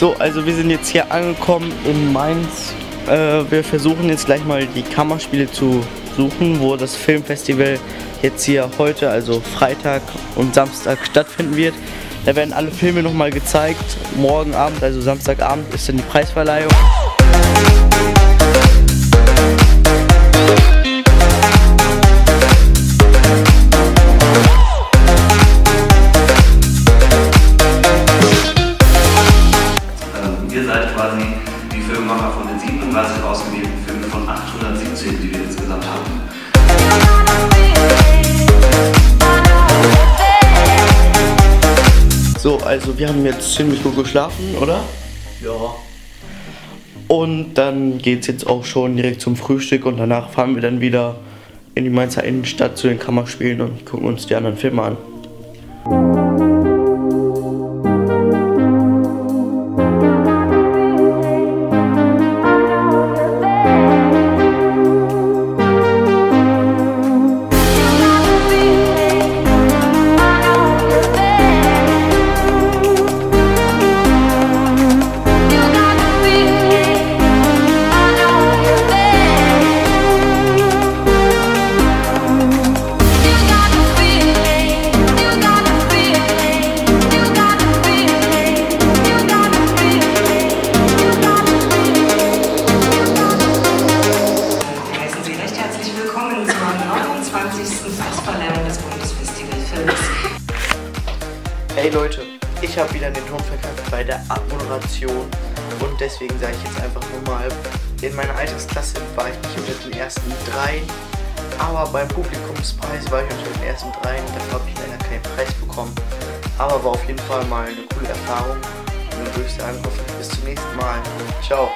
So, also wir sind jetzt hier angekommen in Mainz. Äh, wir versuchen jetzt gleich mal die Kammerspiele zu suchen, wo das Filmfestival jetzt hier heute, also Freitag und Samstag stattfinden wird. Da werden alle Filme nochmal gezeigt. Morgen Abend, also Samstagabend, ist dann die Preisverleihung. Filmemacher von den 37 ausgewählten Filmen von 817, die wir insgesamt haben. So, also wir haben jetzt ziemlich gut geschlafen, oder? Ja. Und dann geht es jetzt auch schon direkt zum Frühstück und danach fahren wir dann wieder in die Mainzer Innenstadt zu den Kammerspielen und gucken uns die anderen Filme an. 29. Preisverleihung des Bundesfestivalfilms. Hey Leute, ich habe wieder den Ton verkackt bei der Abmoderation und deswegen sage ich jetzt einfach nur mal, in meiner Altersklasse war ich nicht unter den ersten dreien, aber beim Publikumspreis war ich unter den ersten dreien, dafür habe ich leider keinen Preis bekommen, aber war auf jeden Fall mal eine coole Erfahrung und dann würde ich sagen, hoffentlich bis zum nächsten Mal. Ciao.